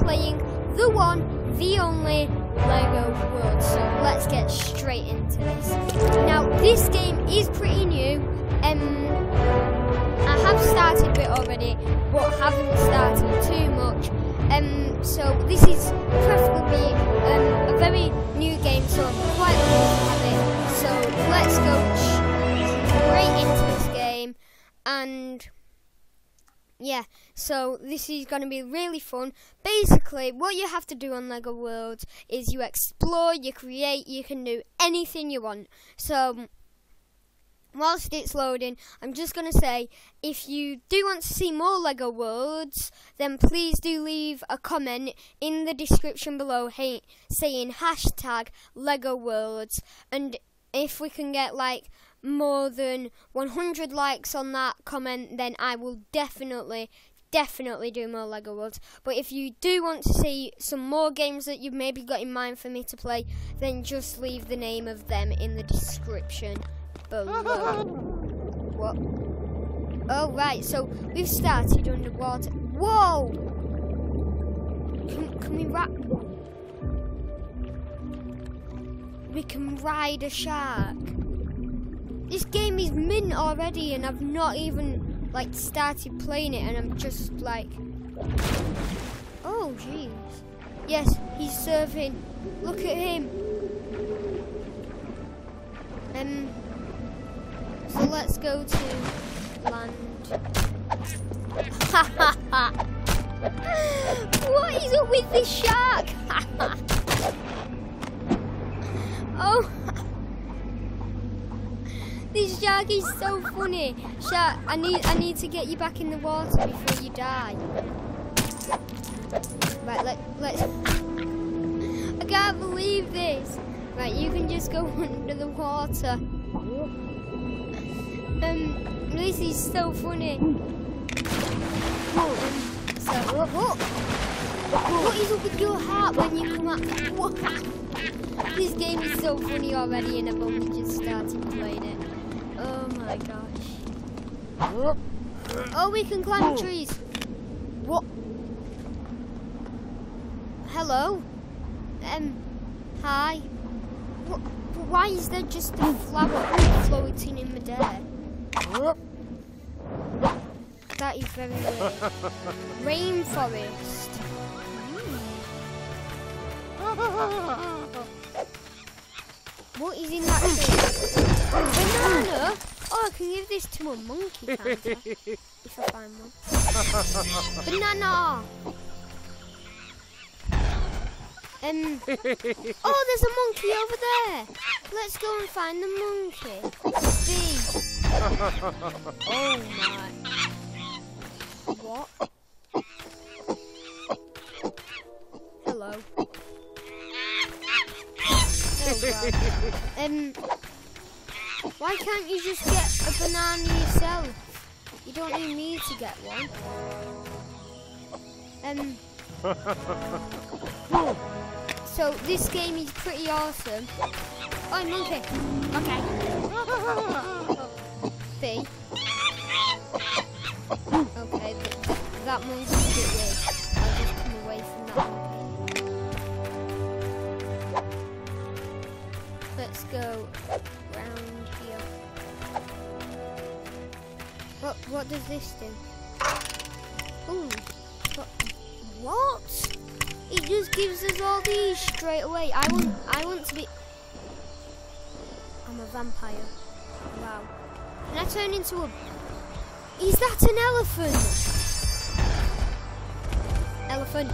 playing the one, the only Lego World. So let's get straight into this. Now, this game is pretty new. Um, I have started a bit already, but haven't started too much. Um, so this is preferably um, a very new game, so I'm quite looking it. So let's go straight into this game and yeah, so this is going to be really fun. Basically, what you have to do on Lego Worlds is you explore, you create, you can do anything you want. So, whilst it's loading, I'm just going to say if you do want to see more Lego Worlds, then please do leave a comment in the description below saying hashtag Lego Worlds. And if we can get like more than 100 likes on that comment, then I will definitely, definitely do more Lego Worlds. But if you do want to see some more games that you've maybe got in mind for me to play, then just leave the name of them in the description below. what? Oh, right, so we've started underwater. Whoa! Can, can we ride? We can ride a shark. This game is mint already and I've not even like started playing it and I'm just like Oh jeez. Yes, he's surfing. Look at him. Um so let's go to land. what is up with this shark? oh shark so funny. Shark, I need I need to get you back in the water before you die. Right, let let's I can't believe this. Right, you can just go under the water. Um this is so funny. So what? What is up with your heart when you come out? What? This game is so funny already and I've only just started playing it. Oh my gosh. Oh, we can climb trees. What? Hello? Um, hi. What, why is there just a flower floating in the midair? That is very weird. Rainforest. What is in that tree? Banana? Oh, I can give this to a monkey, can't I? if I find one. Banana! Um, oh, there's a monkey over there. Let's go and find the monkey. B. Oh my. What? Hello. Oh, um, why can't you just get a banana yourself? You don't need me to get one. Um. so this game is pretty awesome. Oh, monkey. Okay. B. Okay, th that monkey's a bit weird. Does this do? Ooh. What? It just gives us all these straight away. I want I want to be I'm a vampire. Wow. Can I turn into a Is that an elephant? Elephant.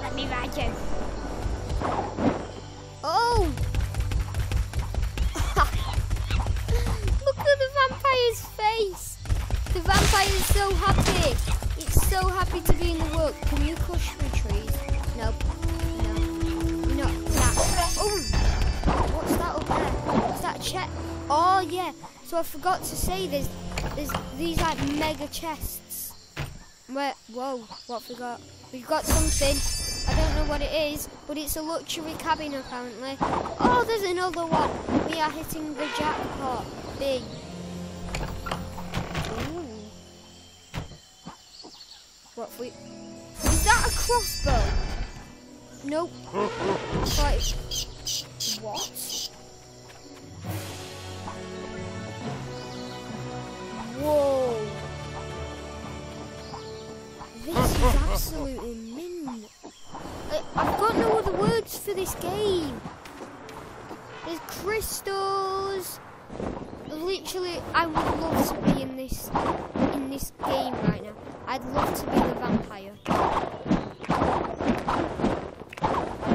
Let me ride you. Oh! Look at the vampire's face. The vampire is so happy. It's so happy to be in the world. Can you crush through trees? Nope. No. No. That. Oh. What's that up there? What's that chest? Oh yeah. So I forgot to say there's there's these like mega chests. Where? Whoa. What forgot? We've got something. I don't know what it is, but it's a luxury cabin apparently. Oh, there's another one. We are hitting the jackpot. B. What if we... Is that a crossbow? Nope. Right. What? Whoa. This is absolutely mint. I, I've got no other words for this game. There's crystals. Literally, I would love to be in this this game right now. I'd love to be the vampire.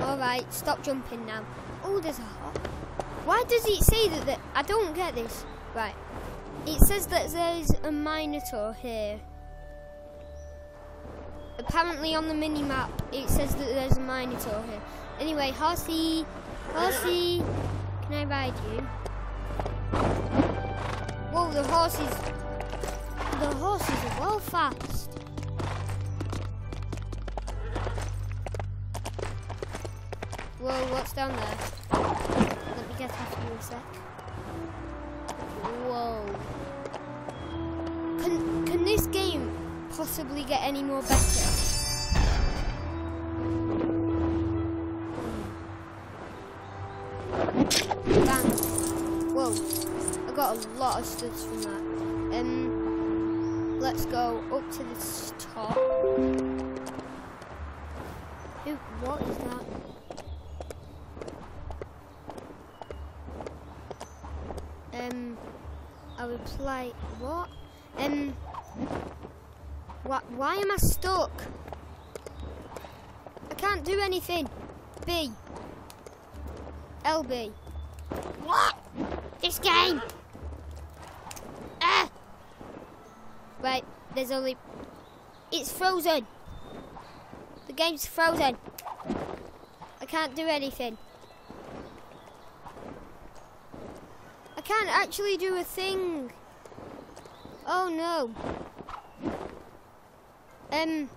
Alright, stop jumping now. Oh, there's a heart. Why does it say that, that? I don't get this. Right. It says that there's a Minotaur here. Apparently on the mini-map, it says that there's a Minotaur here. Anyway, Horsey, Horsey, can I ride you? Whoa, the horses, the horses are well fast. Whoa, what's down there? Let me get off you a sec. Whoa. Can, can this game possibly get any more better? Bang. Whoa. I got a lot of studs from that. Let's go up to the top. Who, what is that? Um, I reply, what? Um, what, why am I stuck? I can't do anything. B. LB. What? This game? Ah! Right, there's only... It's frozen. The game's frozen. I can't do anything. I can't actually do a thing. Oh no. Um.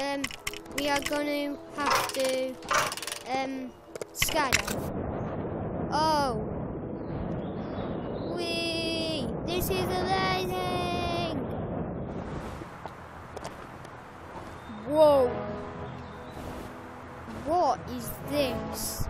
Um. We are going to have to um skydive. Oh. This is amazing. Whoa. What is this?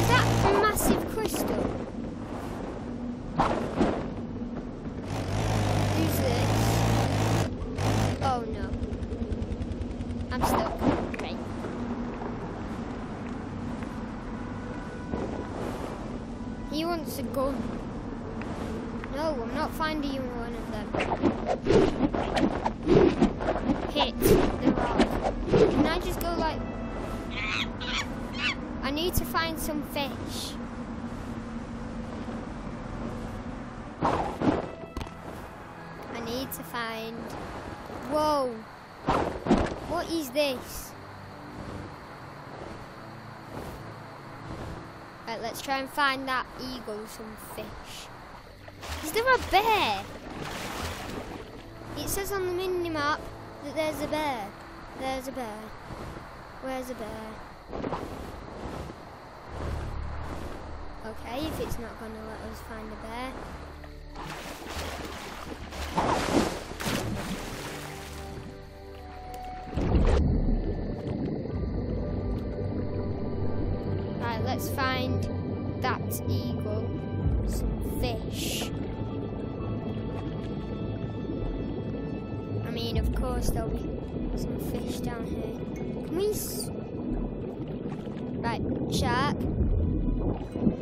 Is that a massive crystal? Who's this? Oh no. I'm stuck. He wants a gun. No, I'm not finding one of them. Hit the rock. Can I just go like... I need to find some fish. I need to find... Whoa. What is this? Right, let's try and find that eagle some fish. Is there a bear? It says on the mini map that there's a bear. There's a bear. Where's the bear? Okay, if it's not going to let us find a bear. Right, let's find that eagle some fish. I mean, of course, there'll be some fish down here. Can we. Right, shark.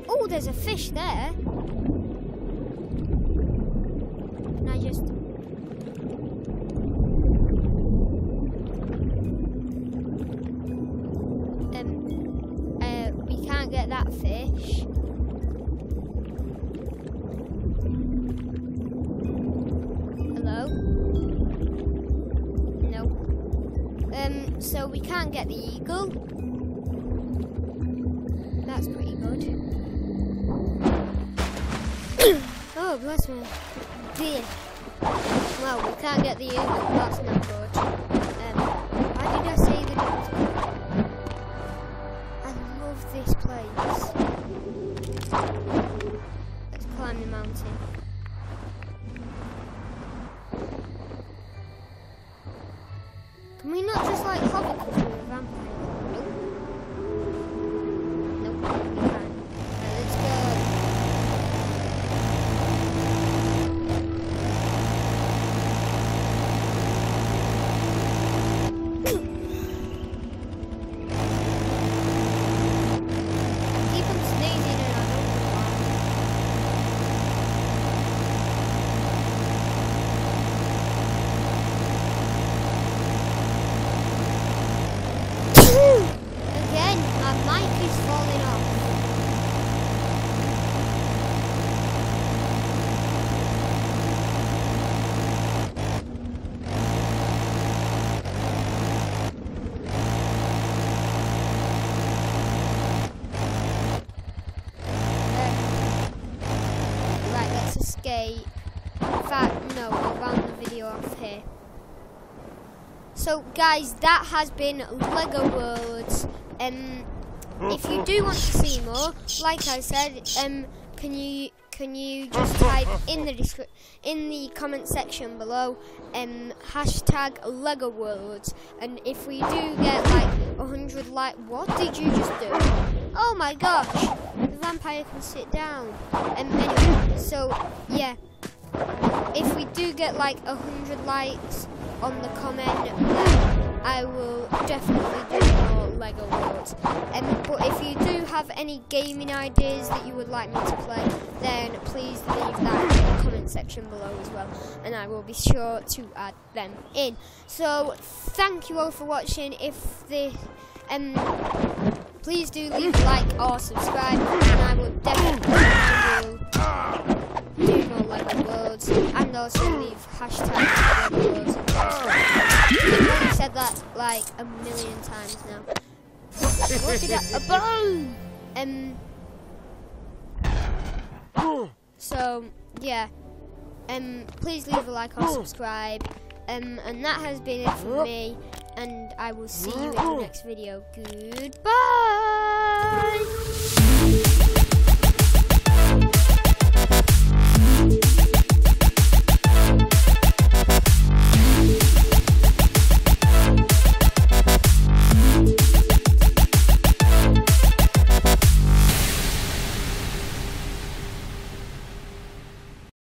Oh, there's a fish there. Can I just. Um, uh, we can't get that fish. Hello? No. Um, so we can't get the eagle. Oh, bless me. Dear. Well, we can't get the eagle. That's not good. Um, why did I say it? I love this place. Let's climb the mountain. Can we not just like hover because we're a vampire? Nope. Nope, we can't. Right, let's go. I keep on sneezing and I don't know why. Again, my mic is falling off. Um, right, let's escape. In fact, no, I'll round the video off here. So, guys, that has been Lego Worlds. Um, if you do want to see more, like I said, um, can you can you just type in the in the comment section below, um, hashtag Lego Worlds, and if we do get like hundred like, what did you just do? Oh my gosh, the vampire can sit down. Um, anyway, so yeah, if we do get like hundred likes on the comment, then I will definitely do more Lego Worlds. Um, but if you do have any gaming ideas that you would like me to play, then please leave that in the comment section below as well, and I will be sure to add them in. So thank you all for watching. If the um, please do leave a like or subscribe, and I will definitely more Lego Worlds, and also leave hashtag Worlds. I've said that like a million times now. What did bone. Um. So yeah. Um. Please leave a like or subscribe. Um. And that has been it from me. And I will see you in the next video. Goodbye.